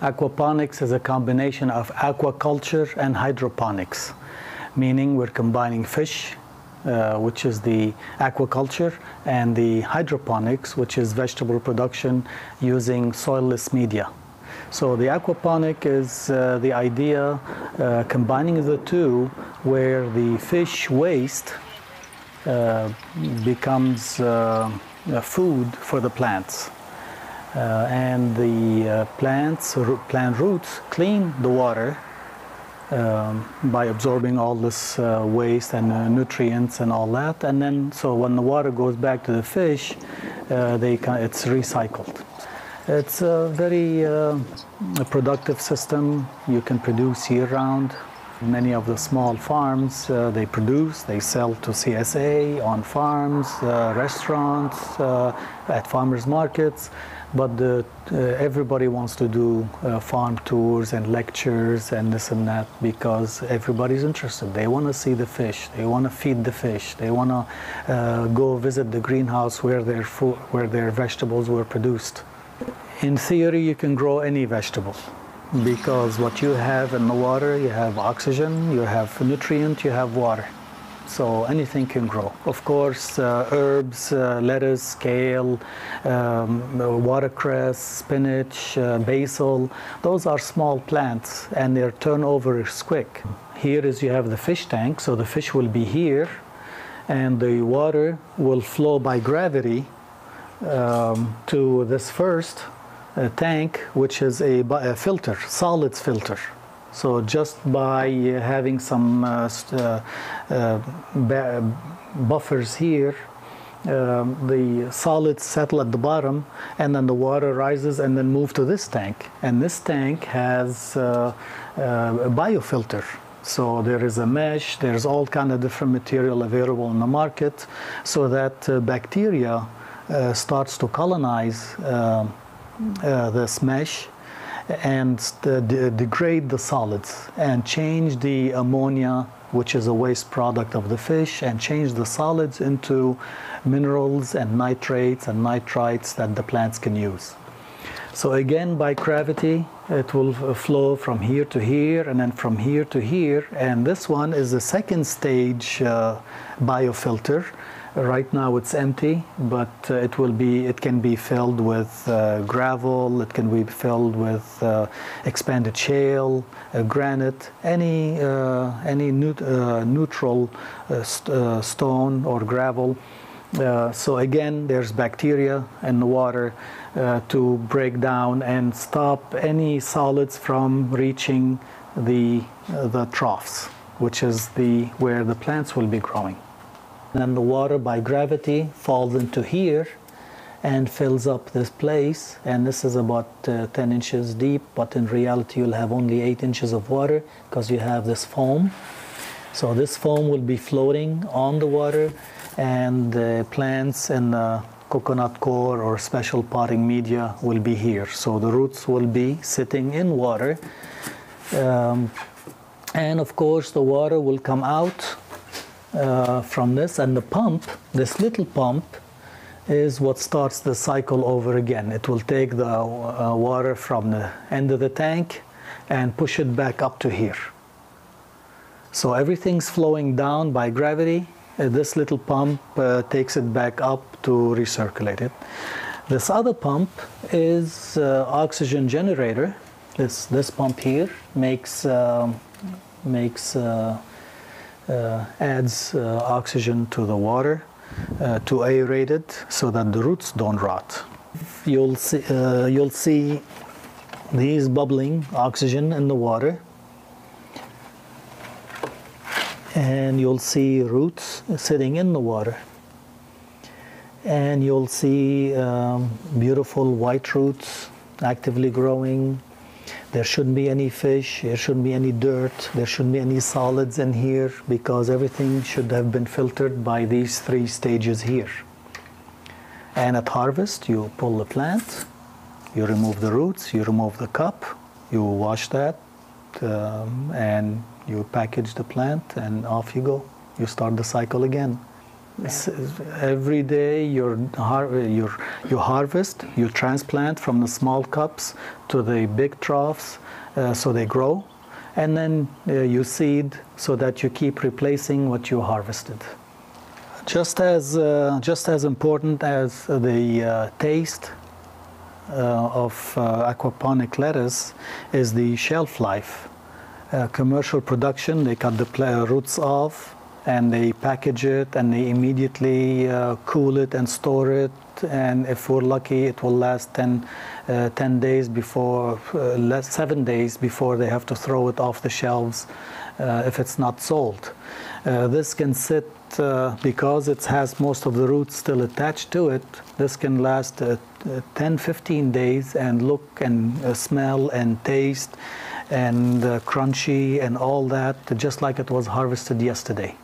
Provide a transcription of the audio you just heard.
Aquaponics is a combination of aquaculture and hydroponics, meaning we're combining fish, uh, which is the aquaculture, and the hydroponics, which is vegetable production using soilless media. So the aquaponic is uh, the idea uh, combining the two where the fish waste uh, becomes uh, food for the plants. Uh, and the uh, plants, plant roots clean the water um, by absorbing all this uh, waste and uh, nutrients and all that. And then, so when the water goes back to the fish, uh, they it's recycled. It's a very uh, productive system. You can produce year-round. Many of the small farms, they produce, they sell to CSA on farms, restaurants, at farmers markets but the, uh, everybody wants to do uh, farm tours and lectures and this and that because everybody's interested. They want to see the fish. They want to feed the fish. They want to uh, go visit the greenhouse where their where their vegetables were produced. In theory, you can grow any vegetable because what you have in the water, you have oxygen, you have nutrient, you have water so anything can grow. Of course, uh, herbs, uh, lettuce, kale, um, watercress, spinach, uh, basil, those are small plants and their turnover is quick. Here is you have the fish tank, so the fish will be here and the water will flow by gravity um, to this first uh, tank, which is a, a filter, solids filter. So just by having some uh, uh, uh buffers here, um, the solids settle at the bottom and then the water rises and then move to this tank. And this tank has uh, uh, a biofilter. So there is a mesh, there's all kind of different material available in the market so that uh, bacteria starts to colonize this mesh and degrade the solids and change the ammonia, which is a waste product of the fish, and change the solids into minerals and nitrates and nitrites that the plants can use. So again, by gravity, it will flow from here to here and then from here to here. And this one is the second stage uh, biofilter Right now it's empty, but uh, it will be. It can be filled with uh, gravel. It can be filled with uh, expanded shale, uh, granite, any uh, any neut uh, neutral st stone or gravel. so again, there's bacteria in the water to break down and stop any solids from reaching the the troughs, which is the where the plants will be growing. Then the water by gravity falls into here and fills up this place. And this is about uh, 10 inches deep but in reality you'll have only 8 inches of water because you have this foam. So this foam will be floating on the water and the plants and the coconut coir or special potting media will be here. So the roots will be sitting in water. Um, and of course the water will come out uh, from this and the pump, this little pump, is what starts the cycle over again. It will take the uh, water from the end of the tank and push it back up to here. So everything's flowing down by gravity. Uh, this little pump uh, takes it back up to recirculate it. This other pump is uh, oxygen generator. This this pump here makes um, makes uh, adds uh, oxygen to the water uh, to aerate it so that the roots don't rot. You'll see, you'll see these bubbling oxygen in the water. And you'll see roots sitting in the water. And you'll see um, beautiful white roots actively growing there shouldn't be any fish, there shouldn't be any dirt, there shouldn't be any solids in here because everything should have been filtered by these three stages here. And at harvest, you pull the plant, you remove the roots, you remove the cup, you wash that, um, and you package the plant, and off you go. You start the cycle again. Every day you're, you harvest, you transplant from the small cups to the big troughs uh, so they grow, and then uh, you seed so that you keep replacing what you harvested. Just as, uh, just as important as the uh, taste uh, of uh, aquaponic lettuce is the shelf life. Commercial production, they cut the roots off and they package it and they immediately uh, cool it and store it. And if we're lucky, it will last 10, uh, 10 days before, uh, less, seven days before they have to throw it off the shelves uh, if it's not sold. Uh, this can sit uh, because it has most of the roots still attached to it. This can last uh, uh, 10 15 days and look and smell and taste and uh, crunchy and all that just like it was harvested yesterday.